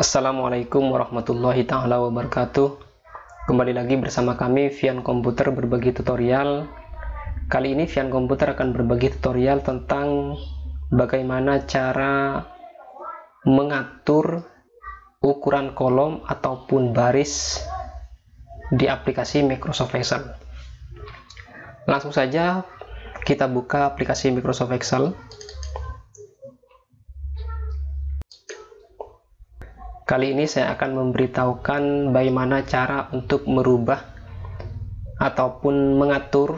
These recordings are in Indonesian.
Assalamualaikum warahmatullahi taala wabarakatuh. Kembali lagi bersama kami Vian Komputer berbagi tutorial. Kali ini Vian Komputer akan berbagi tutorial tentang bagaimana cara mengatur ukuran kolom ataupun baris di aplikasi Microsoft Excel. Langsung saja kita buka aplikasi Microsoft Excel. Kali ini saya akan memberitahukan bagaimana cara untuk merubah ataupun mengatur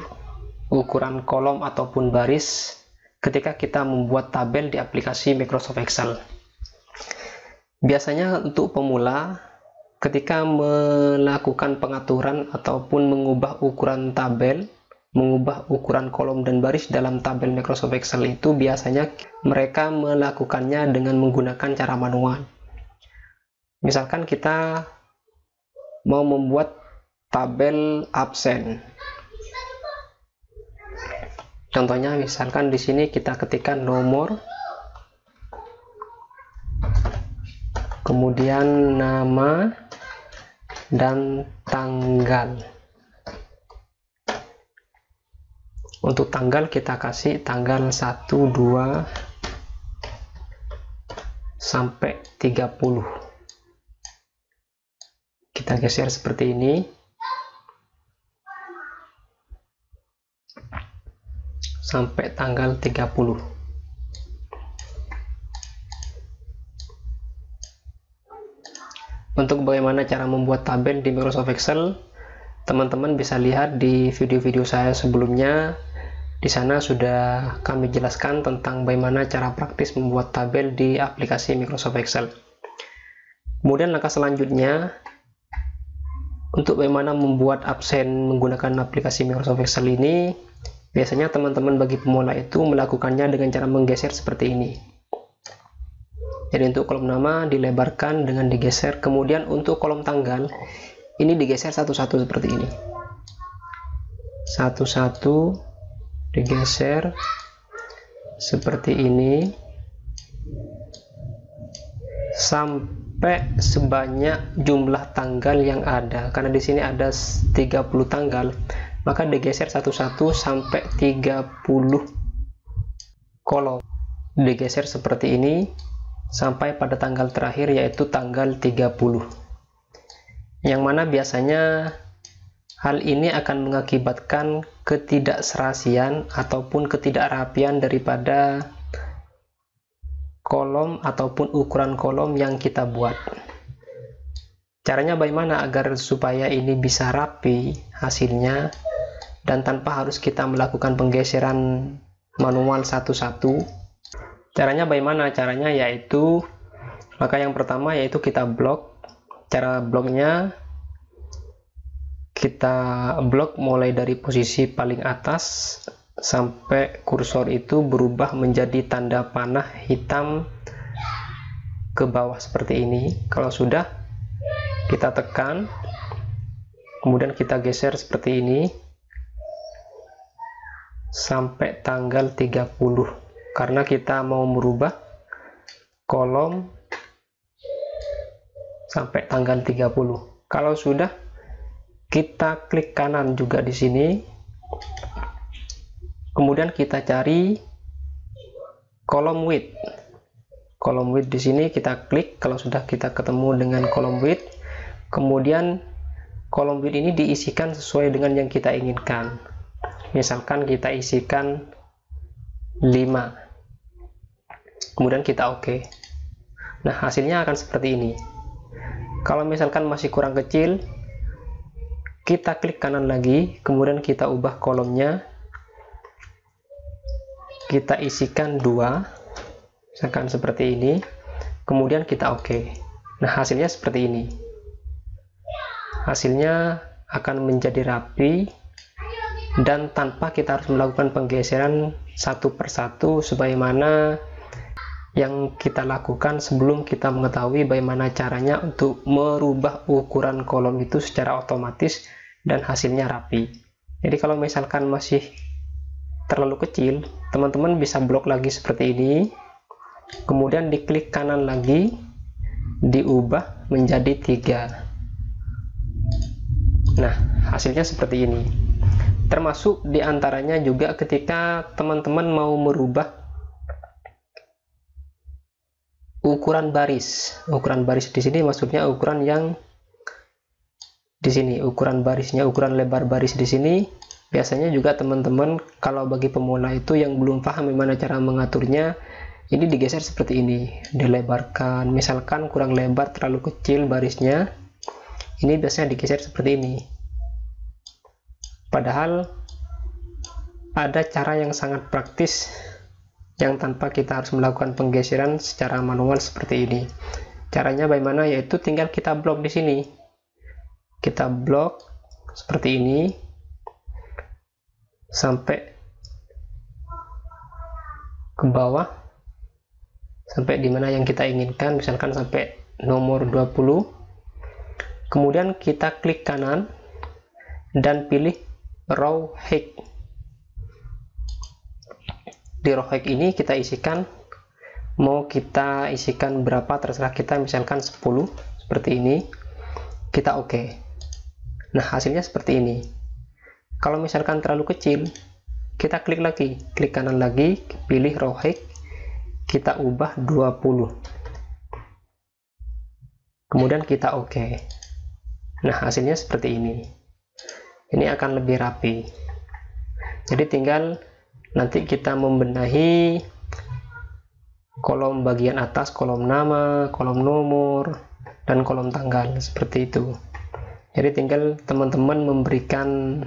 ukuran kolom ataupun baris ketika kita membuat tabel di aplikasi Microsoft Excel. Biasanya untuk pemula ketika melakukan pengaturan ataupun mengubah ukuran tabel, mengubah ukuran kolom dan baris dalam tabel Microsoft Excel itu biasanya mereka melakukannya dengan menggunakan cara manual. Misalkan kita mau membuat tabel absen. Contohnya misalkan di sini kita ketikkan nomor kemudian nama dan tanggal. Untuk tanggal kita kasih tanggal 1 2 sampai 30 kita geser seperti ini. Sampai tanggal 30 untuk bagaimana cara membuat tabel di Microsoft Excel teman-teman bisa lihat di video-video saya sebelumnya di sana sudah kami jelaskan tentang bagaimana cara praktis membuat tabel di aplikasi Microsoft Excel kemudian langkah selanjutnya untuk bagaimana membuat absen menggunakan aplikasi Microsoft Excel ini, biasanya teman-teman bagi pemula itu melakukannya dengan cara menggeser seperti ini. Jadi untuk kolom nama dilebarkan dengan digeser, kemudian untuk kolom tanggal ini digeser satu-satu seperti ini. Satu-satu digeser seperti ini. Sampai sebanyak jumlah tanggal yang ada. Karena di sini ada 30 tanggal maka digeser satu-satu sampai 30 kolom. Digeser seperti ini sampai pada tanggal terakhir yaitu tanggal 30 yang mana biasanya hal ini akan mengakibatkan ketidakserasian ataupun ketidakrapian daripada kolom ataupun ukuran kolom yang kita buat. Caranya bagaimana agar supaya ini bisa rapi hasilnya dan tanpa harus kita melakukan penggeseran manual satu-satu caranya bagaimana? Caranya yaitu maka yang pertama yaitu kita blok. Cara bloknya kita blok mulai dari posisi paling atas sampai kursor itu berubah menjadi tanda panah hitam ke bawah seperti ini. Kalau sudah kita tekan. Kemudian kita geser seperti ini sampai tanggal 30 karena kita mau merubah kolom sampai tanggal 30 kalau sudah kita klik kanan juga di sini. Kemudian kita cari kolom width. Kolom width di sini kita klik. Kalau sudah kita ketemu dengan kolom width kemudian kolom width ini diisikan sesuai dengan yang kita inginkan. Misalkan kita isikan 5 kemudian kita oke. OK. nah hasilnya akan seperti ini. Kalau misalkan masih kurang kecil kita klik kanan lagi kemudian kita ubah kolomnya. Kita isikan dua misalkan seperti ini. Kemudian kita oke. Okay. nah hasilnya seperti ini. Hasilnya akan menjadi rapi dan tanpa kita harus melakukan penggeseran satu persatu sebagaimana yang kita lakukan sebelum kita mengetahui bagaimana caranya untuk merubah ukuran kolom itu secara otomatis dan hasilnya rapi. Jadi kalau misalkan masih terlalu kecil teman-teman bisa blok lagi seperti ini. Kemudian diklik kanan lagi diubah menjadi tiga. Nah hasilnya seperti ini termasuk di antaranya juga ketika teman-teman mau merubah ukuran baris. Ukuran baris di sini maksudnya ukuran yang di sini. Ukuran barisnya ukuran lebar baris di sini. Biasanya juga teman-teman kalau bagi pemula itu yang belum paham bagaimana cara mengaturnya ini digeser seperti ini. Dilebarkan misalkan kurang lebar terlalu kecil barisnya ini biasanya digeser seperti ini padahal ada cara yang sangat praktis yang tanpa kita harus melakukan penggeseran secara manual seperti ini. Caranya bagaimana? Yaitu tinggal kita blok di sini. Kita blok seperti ini sampai ke bawah sampai di mana yang kita inginkan misalkan sampai nomor 20 kemudian kita klik kanan dan pilih raw height di rohek ini kita isikan mau kita isikan berapa terserah kita misalkan 10 seperti ini. Kita oke. Okay. nah hasilnya seperti ini. Kalau misalkan terlalu kecil kita klik lagi. Klik kanan lagi pilih rohek kita ubah 20 kemudian kita oke. Okay. nah hasilnya seperti ini ini akan lebih rapi. Jadi tinggal nanti kita membenahi kolom bagian atas kolom nama kolom nomor dan kolom tanggal seperti itu. Jadi tinggal teman-teman memberikan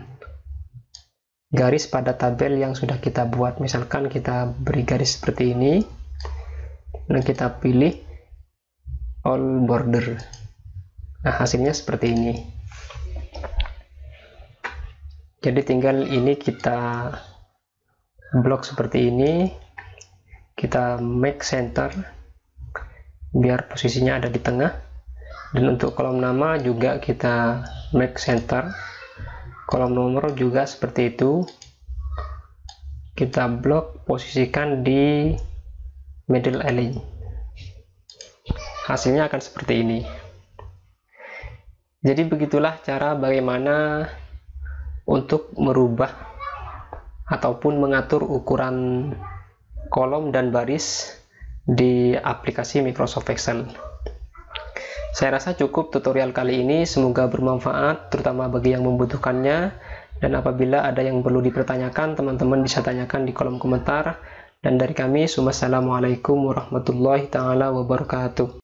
garis pada tabel yang sudah kita buat. Misalkan kita beri garis seperti ini dan kita pilih all border. Nah hasilnya seperti ini jadi tinggal ini kita blok seperti ini. Kita make center biar posisinya ada di tengah. Dan untuk kolom nama juga kita make center. Kolom nomor juga seperti itu. Kita blok posisikan di middle align hasilnya akan seperti ini. Jadi begitulah cara bagaimana untuk merubah ataupun mengatur ukuran kolom dan baris di aplikasi Microsoft Excel. Saya rasa cukup tutorial kali ini, semoga bermanfaat terutama bagi yang membutuhkannya dan apabila ada yang perlu dipertanyakan teman-teman bisa tanyakan di kolom komentar dan dari kami Assalamualaikum warahmatullahi taala wabarakatuh.